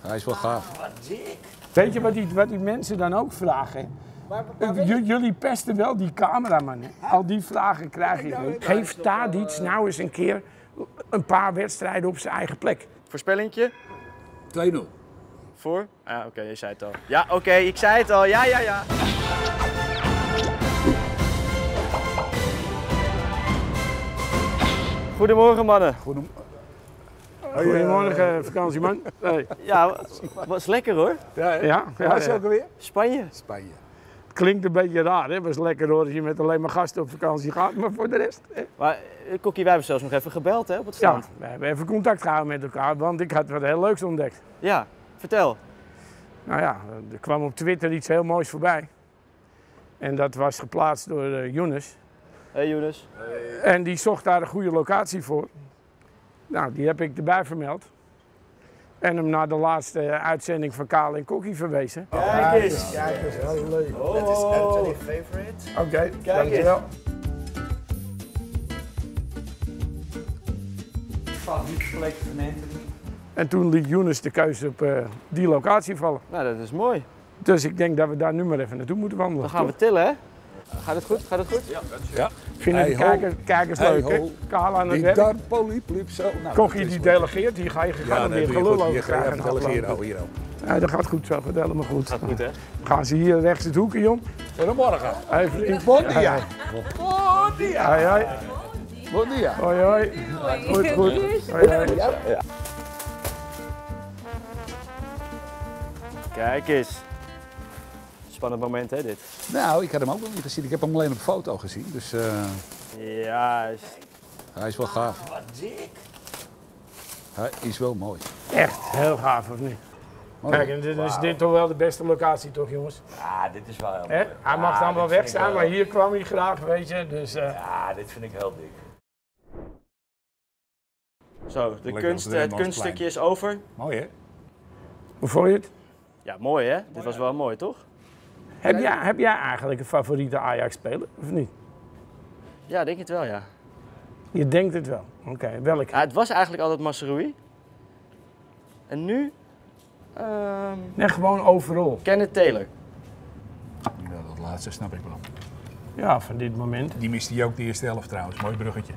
Hij is wel gaaf. Weet je wat die, wat die mensen dan ook vragen? J- jullie pesten wel die cameraman. hè? Al die vragen krijg je. Geef Tadic nou eens een keer een paar wedstrijden op zijn eigen plek. Voorspellingje 2-0. voor? Ah, oké, je zei het al. Ja, oké, ik zei het al. Ja, ja, ja. Goedemorgen, mannen. Goedemorgen, vakantieman. Hey. Ja, was lekker hoor. Ja, hè? Ja, ja, Waar is ja. ook alweer? Spanje. Spanje. klinkt een beetje raar. hè? was lekker hoor als je met alleen maar gasten op vakantie gaat. Maar voor de rest. hè? Maar eh, Kokkie, wij hebben zelfs nog even gebeld hè, op het Ja, strand. we hebben even contact gehouden met elkaar. Want ik had wat heel leuks ontdekt. Ja, vertel. Nou ja, er kwam op Twitter iets heel moois voorbij. En dat was geplaatst door eh Younes. Hé hey, Jonas. En die zocht daar een goede locatie voor. Nou, die heb ik erbij vermeld. En hem naar de laatste uitzending van Kaal en Kokkie verwezen. Kijk eens. Kijk eens, heel leuk. Dat is Anthony favorite. Oké, Kijk dankjewel. En toen liet Younes de keuze op eh, die locatie vallen. Nou, dat is mooi. Dus ik denk dat we daar nu maar even naartoe moeten wandelen. Dan gaan we tillen hè. Gaat het goed? Gaat het goed? Ja. Vinden de Hey, ho. kijkers, kijkers Hey, leuk, hè? ho. Kaal aan het Die werk. daar polyplip zo. Nou, dat die delegeert, hier ga je Ja, gegarandeerd dat doe je gelul over krijgen. even na delegeren. Oh, hier. Ja, dat gaat goed zo, gaat helemaal goed. Gaat goed hè. Gaan ze hier rechts het hoekje, jong? Goedemorgen. Hey, vriend. Bon dia. Hoi, hoi. Bon dia. Hoi, hoi. Goed, goed. Hoi, hoi. Kijk eens. Spannend moment hè dit. Nou, ik had hem ook nog niet gezien. Ik heb hem alleen op foto gezien. Dus eh, Juist. hij is wel gaaf. Hij is wel mooi. Echt heel gaaf, of niet? Mooi. Kijk, en dit is dit toch wel de beste locatie, toch, jongens? Ja, dit is wel heel mooi. Hij mag Ja, dan wel dit weg vind ik zijn, wel- maar hier kwam hij graag, weet je. Dus, eh, Ja, dit vind ik heel dik. Zo, de Lekker kunst, het kunststukje is over. Mooi hè? hoe vond je het? Ja, mooi hè. Dit was wel mooi toch? Heb jij, heb jij eigenlijk een favoriete Ajax-speler, of niet? Ja, denk het wel ja. Je denkt het wel. Oké, welke? ja het was eigenlijk altijd Masrui. En nu? ehm Nee, gewoon overal. Kenneth Taylor. Ja, dat laatste snap ik wel. Ja, van dit moment. Die miste hij ook de eerste helft trouwens. Mooi bruggetje.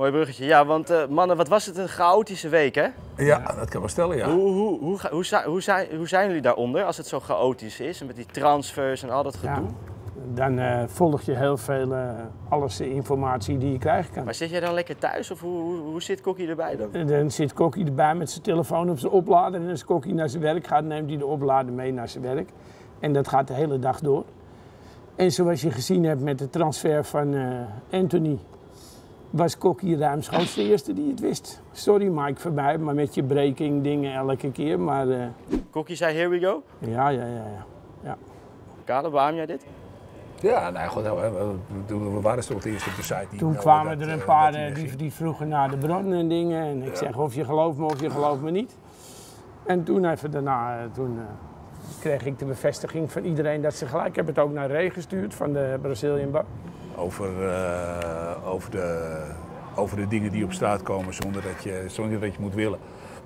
Mooi bruggetje. Ja, want eh, mannen, wat was het een chaotische week hè? Ja, dat kan wel stellen ja. Hoe, hoe, hoe, hoe, hoe, zijn, hoe zijn jullie daaronder als het zo chaotisch is? En met die transfers en al dat Ja. gedoe. Dan eh, volg je heel veel, eh, alles de informatie die je krijgen kan. Maar zit jij dan lekker thuis of hoe, hoe, hoe zit Kokkie erbij dan? En Dan zit Kokkie erbij met zijn telefoon op zijn oplader. En als Kokkie naar zijn werk gaat, neemt hij de oplader mee naar zijn werk. En dat gaat de hele dag door. En zoals je gezien hebt met de transfer van eh, Anthony, was Kokkie ruimschoots de eerste die het wist. Sorry Mike voor mij, maar met je breaking dingen elke keer. Maar eh, Kokkie zei here we go. ja, ja, ja, ja. Kale, waarom jij dit? Ja, nou goed, we, we, we waren toch het eerst op de site. die Toen meldden kwamen dat, er een eh, paar eh, die, die vroegen naar de bron en dingen. En ik zeg of je gelooft me of je gelooft me niet. En toen even daarna, eh, toen eh, kreeg ik de bevestiging van iedereen dat ze gelijk. Ik heb het ook naar Ray gestuurd van de Brazilian Bar. Over, eh, over, de, over de dingen die op straat komen zonder dat, je, zonder dat je moet willen.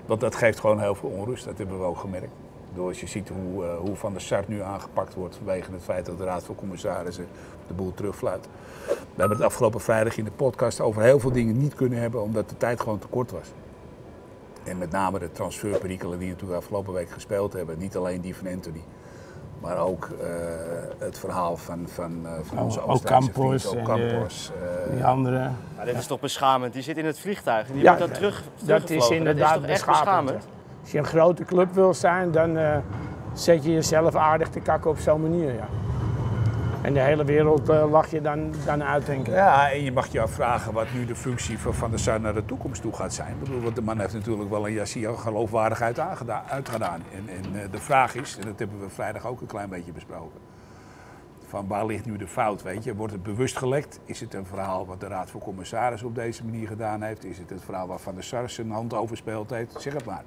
Want dat geeft gewoon heel veel onrust, dat hebben we ook gemerkt. Door als je ziet hoe, eh, hoe Van der Sar nu aangepakt wordt vanwege het feit dat de Raad van Commissarissen de boel terugfluit. We hebben het afgelopen vrijdag in de podcast over heel veel dingen niet kunnen hebben omdat de tijd gewoon te kort was. En met name de transferperikelen die natuurlijk afgelopen week gespeeld hebben. Niet alleen die van Anthony. Maar ook eh, het verhaal van, van, eh, van onze Oh, Ocampos vriend en, Ocampos. eh, Die andere. Maar dit is toch beschamend? Die zit in het vliegtuig en die Ja, wordt dan terug Dat is inderdaad dat is toch echt beschamend. beschamend? Als je een grote club wil zijn, dan eh, zet je jezelf aardig te kakken op zo'n manier. Ja. En de hele wereld eh, lach je dan, dan uit, denk ik. Ja, en je mag je afvragen wat nu de functie van Van der Sar naar de toekomst toe gaat zijn. Ik bedoel, want de man heeft natuurlijk wel een jassie geloofwaardigheid uitgedaan. En, en eh, de vraag is, en dat hebben we vrijdag ook een klein beetje besproken. Van waar ligt nu de fout, weet je? Wordt het bewust gelekt? Is het een verhaal wat de Raad van Commissarissen op deze manier gedaan heeft? Is het het verhaal waar Van der Sar zijn hand overspeeld heeft? Zeg het maar.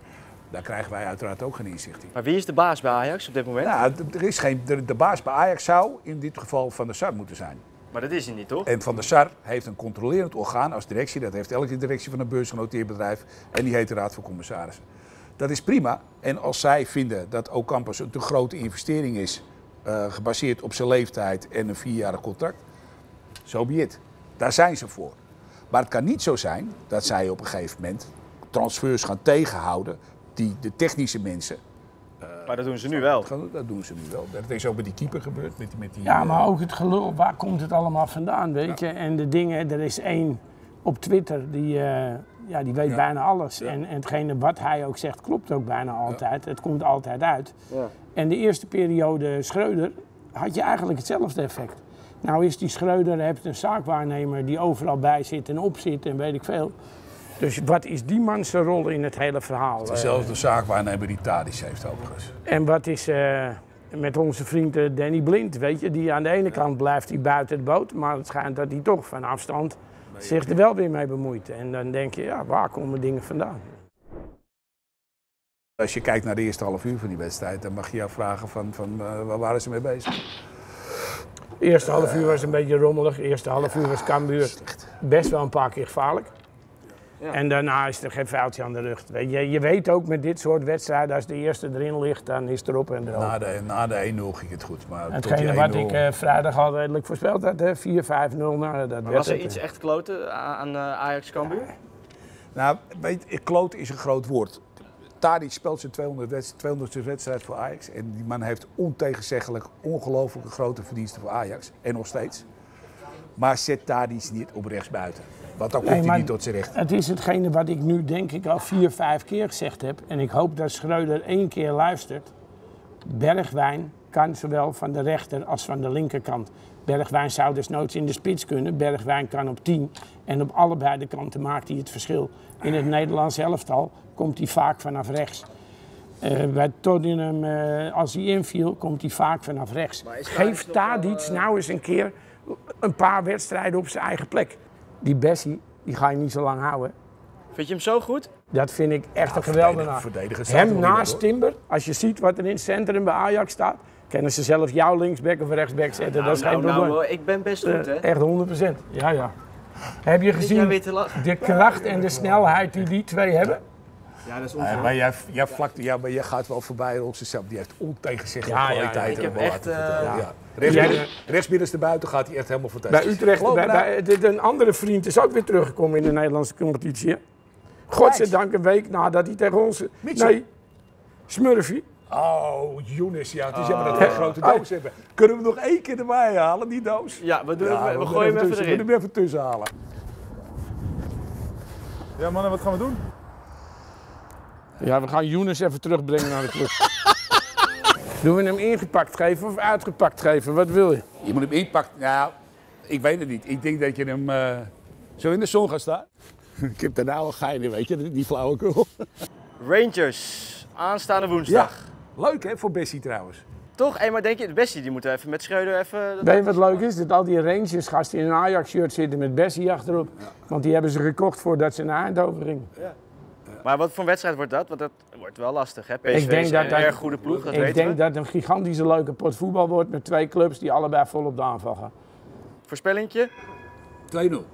Daar krijgen wij uiteraard ook geen inzicht in. Maar wie is de baas bij Ajax op dit moment? Nou, er is geen, de, de baas bij Ajax zou in dit geval Van der Sar moeten zijn. Maar dat is hij niet, toch? En Van der Sar heeft een controlerend orgaan als directie. Dat heeft elke directie van een beursgenoteerd bedrijf. En die heet de Raad van Commissarissen. Dat is prima. En als zij vinden dat Ocampos een te grote investering is, eh, gebaseerd op zijn leeftijd en een vierjarig contract, zo so be it. Daar zijn ze voor. Maar het kan niet zo zijn dat zij op een gegeven moment transfers gaan tegenhouden die de technische mensen. Maar dat doen ze nu wel. Dat doen ze nu wel. Dat is ook met die keeper gebeurd. Met, die- met die, Ja, eh, maar ook het gelul, waar komt het allemaal vandaan, weet je? En de dingen, er is één op Twitter, die, eh, ja, die weet Ja. bijna alles. Ja. En, en hetgene wat hij ook zegt, klopt ook bijna altijd. Het komt altijd uit. Ja. En de eerste periode Schreuder had je eigenlijk hetzelfde effect. Nou is die Schreuder, hebt een zaakwaarnemer die overal bij zit en op zit en weet ik veel. Dus wat is die man zijn rol in het hele verhaal? Eh, Dezelfde zaakwaarnemer die Tadic heeft overigens. en wat is eh, met onze vriend eh, Danny Blind, weet je? Die aan de ene kant blijft hij buiten de boot, maar het schijnt dat hij toch van afstand zich er wel weer mee bemoeit. En dan denk je, ja, waar komen dingen vandaan? Als je kijkt naar de eerste half uur van die wedstrijd, dan mag je jou vragen van, van eh, waar waren ze mee bezig? De eerste half uur was een beetje rommelig, de eerste half uur was Cambuur best wel een paar keer gevaarlijk. Ja. En daarna is er geen vuiltje aan de rug. Weet je, je weet ook met dit soort wedstrijden, als de eerste erin ligt, dan is het erop en erop. Na de, na de 1-0 ging het goed. Maar tot Hetgene wat 1-0 ik eh, vrijdag al redelijk voorspeld had, hè, 4-5-0, nou, dat was er het. iets echt kloten aan eh, Ajax Cambuur? Nou, weet kloot is een groot woord. Tadic speelt zijn 200 wedstrijd, 200ste wedstrijd voor Ajax. En die man heeft ontegenzeggelijk ongelooflijke grote verdiensten voor Ajax. En nog steeds. Maar zet Tadic niet op rechts buiten. Want dan komt Nee, hij niet tot zijn recht. Het is hetgene wat ik nu denk ik al vier, vijf keer gezegd heb. En ik hoop dat Schreuder één keer luistert. Bergwijn kan zowel van de rechter als van de linkerkant. Bergwijn zou desnoods in de spits kunnen. Bergwijn kan op 10. En op allebei de kanten maakt hij het verschil. In het Nederlands elftal komt hij vaak vanaf rechts. Eh, bij Tottenham, eh, als hij inviel, komt hij vaak vanaf rechts. Maar is Geef Tadic nog wel, Tadic eh, nou eens een keer een paar wedstrijden op zijn eigen plek. Die Bessie, die ga je niet zo lang houden. Vind je hem zo goed? Dat vind ik echt een verdedigen- geweldenaar. Hem naast. Timber, als je ziet wat er in het centrum bij Ajax staat, kunnen ze zelf jou linksback of rechtsback zetten. dat is nou, geen nou, probleem. nou, ik ben best goed, hè? Eh, echt 100%. Ja, ja. Heb je gezien de kracht en de snelheid die die twee hebben? Ja, dat is Ja, maar jij, jij, vlakt, ja, maar jij gaat wel voorbij op zichzelf. Die heeft ontegenzeggelijke Ja, ja, ja. kwaliteiten. Ik heb echt, eh, ja. Rechts, Jij- midden- rechts middenste buiten gaat hij echt helemaal fantastisch. Bij Utrecht, Geloof bij, een andere vriend is ook weer teruggekomen in de Nederlandse competitie. Godzijdank een week nadat hij tegen ons... Mitchell. Nee, Smurfie. Oh, Younes, ja. Het is jammer dat we een grote doos hebben. Kunnen we nog één keer erbij halen, die doos? Ja, we, doen Ja, het, we, moeten gooien hem even tussen, We erin. moeten hem even tussen halen. Ja mannen, wat gaan we doen? Ja, we gaan Younes even terugbrengen naar de club. Doen we hem ingepakt geven of uitgepakt geven? Wat wil je? Je moet hem inpakken. Nou, ik weet het niet. Ik denk dat je hem eh, zo in de zon gaat staan. ik heb daar nou al gein in, weet je, die flauwekul. Rangers, aanstaande woensdag. Leuk hè, voor Bessie trouwens. Toch? Hey, maar denk je, Bessie die moeten even met Schreuder even... Weet je wat leuk is? Dat al die Rangers gasten in een Ajax-shirt zitten met Bessie achterop. Want die hebben ze gekocht voordat ze naar Eindhoven gingen. Maar wat voor een wedstrijd wordt dat? Want dat wordt wel lastig, hè? PSV Ik denk is dat een dat- erg goede ploeg, dat Ik weten denk we. dat het een gigantische leuke pot voetbal wordt met twee clubs die allebei vol op de aanval gaan. Voorspellingje 2-0.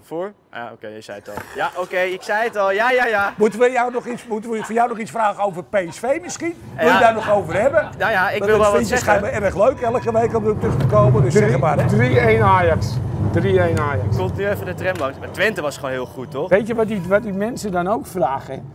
voor? Ah, oké, je zei het al. Ja, oké, ik zei het al. Ja, ja, ja. Moeten we, jou nog iets, moeten we voor jou nog iets vragen over PSV misschien? Wil Ja. je daar nog over hebben? Nou ja, ik wil wel wat vind je zeggen. schijnbaar erg leuk elke week om er terug te komen. Dus zeg het maar hè. 3-1 Ajax. 3-1 Ajax. Komt nu even de tram langs. Maar Twente was gewoon heel goed, toch? Weet je wat die, wat die mensen dan ook vragen?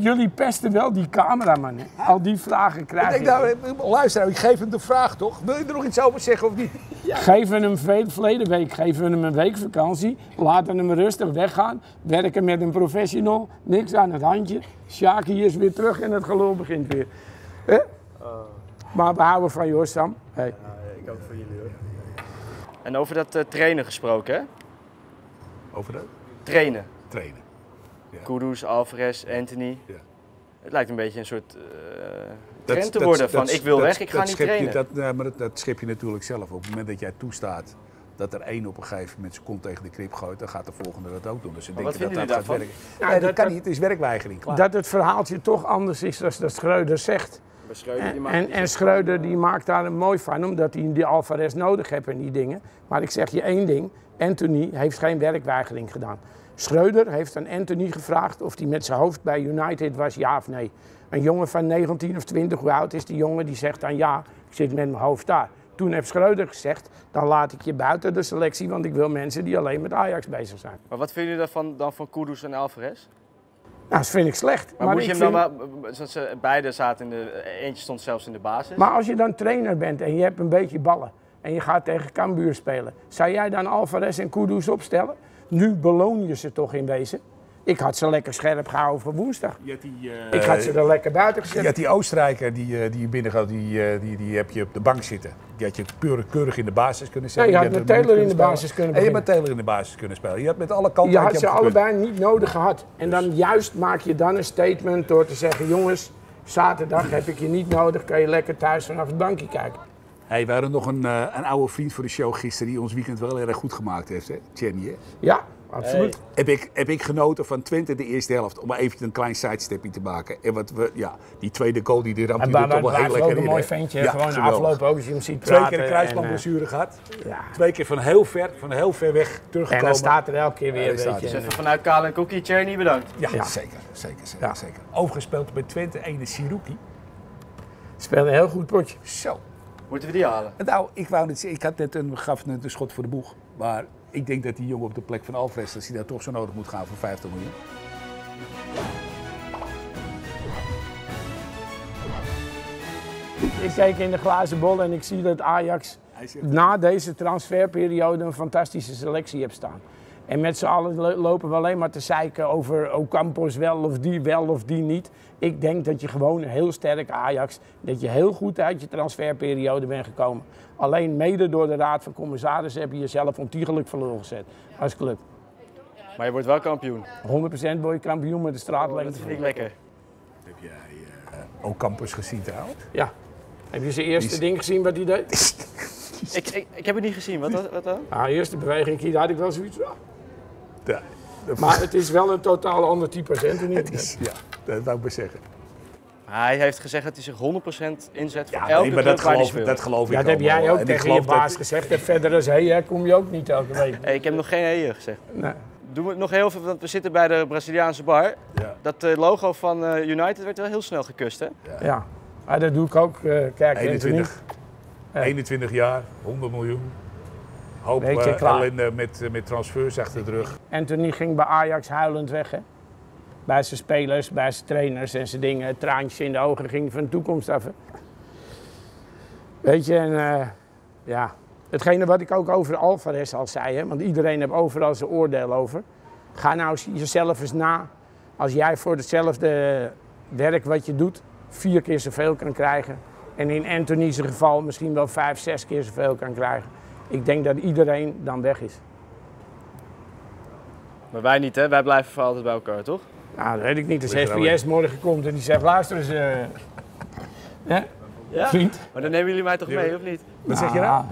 Jullie pesten wel die cameraman. hè? Al die vragen Ik krijg denk, nou, luister, ik geef hem de vraag toch? Wil je er nog iets over zeggen of niet? Geven hem ve- verleden week geven we hem een week vakantie. Laten hem rustig weggaan. Werken met een professional. Niks aan het handje. Sjaki is weer terug en het gelul begint weer. Hè? Maar we houden van je hoor, Sam. Hey. En over dat eh, trainen gesproken, hè? Over de Trainen. trainen. Kudus, Alvarez, Anthony. Ja. Het lijkt een beetje een soort eh trend te worden van ik wil weg, ik ga niet trainen. Je, dat, nee, maar dat, dat schep je natuurlijk zelf. Op het moment dat jij toestaat dat er één op een gegeven moment zijn kont tegen de krip gooit, dan gaat de volgende dat ook doen. Dus ze denken wat dat dat gaat jullie werken. Ja, nee, dat, dat- kan niet. Het is werkweigering. Klaar. Dat het verhaaltje toch anders is dan dat Schreuder zegt. Bij Schreuder, die En, maakt- en, en Schreuder die maakt daar een mooi van, omdat hij die Alvarez nodig heeft en die dingen. Maar ik zeg je één ding, Anthony heeft geen werkweigering gedaan. Schreuder heeft aan Anthony gevraagd of hij met zijn hoofd bij United was, ja of nee. Een jongen van 19 of 20, hoe oud is die jongen? Die zegt dan ja, ik zit met mijn hoofd daar. Toen heeft Schreuder gezegd, dan laat ik je buiten de selectie, want ik wil mensen die alleen met Ajax bezig zijn. Maar wat vinden jullie daarvan dan van Kudus en Alvarez? Nou, dat vind ik slecht. Maar, moet je hem dan wel, ze beide zaten in de, eentje stond zelfs in de basis. Maar als je dan trainer bent en je hebt een beetje ballen en je gaat tegen Cambuur spelen, zou jij dan Alvarez en Kudus opstellen? Nu beloon je ze toch in wezen? Ik had ze lekker scherp gehouden voor woensdag. Je had die, eh, Ik had ze er lekker buiten je gezet. had die Oostenrijker die, eh, die je binnen gaat, die, eh, die, die heb je op de bank zitten. Die had je keurig, keurig in de basis kunnen zetten. Ja, je had hebt met Taylor in de spelen. basis kunnen En je hebt beginnen. met Taylor in de basis kunnen spelen. Je had met alle kanten Je had had je ze hem gekund. allebei niet nodig gehad. En dan juist maak je dan een statement door te zeggen: jongens, zaterdag heb ik je niet nodig, kan je lekker thuis vanaf het bankje kijken. Hey, we hadden nog een, eh, een oude vriend voor de show gisteren die ons weekend wel erg goed gemaakt heeft. Hè? Jenny, hè? Ja, absoluut. Heb, ik, heb ik genoten van Twente de eerste helft. Om maar even een klein sidestepping te maken. En wat we, ja, die tweede goal die die ramt En die er toch wel heel lekker ook een in. mooi ventje. Ja, gewoon geweldig. aflopen ook als je hem ziet Twee keer een en, kruisbandblessure gehad. eh, ja. Twee keer van heel ver, van heel ver weg En teruggekomen. dan staat er elke keer weer, weet je. Dus even vanuit Kale en Cookie, Cherny bedankt. Ja, Ja. zeker. zeker, zeker, Ja. zeker. Overgespeeld bij Twente, ene Siruki. Speelde een heel goed potje. Zo. Moeten we die halen? Nou, ik, wou net, zeggen, ik had net een, gaf net een schot voor de boeg. Maar ik denk dat die jongen op de plek van Alvarez, dat hij daar toch zo nodig moet gaan voor 50 miljoen. Ik kijk in de glazen bol en ik zie dat Ajax na deze transferperiode een fantastische selectie heeft staan. En met z'n allen lo- lopen we alleen maar te zeiken over Ocampos wel of die wel of die niet. Ik denk dat je gewoon een heel sterk Ajax, dat je heel goed uit je transferperiode bent gekomen. Alleen mede door de Raad van Commissarissen heb je jezelf ontiegelijk verloren gezet als club. 100% Maar je wordt wel kampioen. word je kampioen met de Dat straatlengte. vind ik lekker. heb jij uh, Ocampus gezien trouwens? Ja. Heb je zijn eerste is- ding gezien wat hij deed? Ik, ik, ik heb het niet gezien. Wat, wat, wat dan? De eerste beweging hier had ik wel zoiets. van. Ja, dat, Maar het is wel een totaal ander type cent. het is, ja, dat wou ik maar zeggen. Hij heeft gezegd dat hij zich 100% inzet voor Ja, elke nee, maar dat geloof, dat geloof ik Ja, dat heb jij ook En tegen je dat- baas gezegd. En verder als hey, kom je ook niet elke week. Hey, ik heb nog geen heeën gezegd. Nee. Doen we nog heel veel, want we zitten bij de Braziliaanse bar. Ja. Dat eh, logo van eh, United werd wel heel snel gekust, hè? Ja, maar dat doe ik ook. eh kijk, 21, Ja. 21 jaar, 100 miljoen. Hoop eh, klaar. ellende met, eh, met transfers achter de rug. Anthony ging bij Ajax huilend weg. Hè? Bij zijn spelers, bij zijn trainers en zijn dingen. Traantjes in de ogen ging van de toekomst af. Hè? Weet je, en eh, ja. Hetgene wat ik ook over Alvarez al zei, hè? want iedereen heeft overal zijn oordeel over. Ga nou jezelf eens na. Als jij voor hetzelfde werk wat je doet, vier keer zoveel kan krijgen. En in Anthony's geval misschien wel vijf, zes keer zoveel kan krijgen. Ik denk dat iedereen dan weg is. Maar wij niet, hè? Wij blijven voor altijd bij elkaar, toch? Nou, dat weet ik niet. Als er SBS morgen komt en die zegt, luister eens, eh, hè, Ja. vriend. Maar dan nemen jullie mij toch mee, of niet? Wat zeg je nou?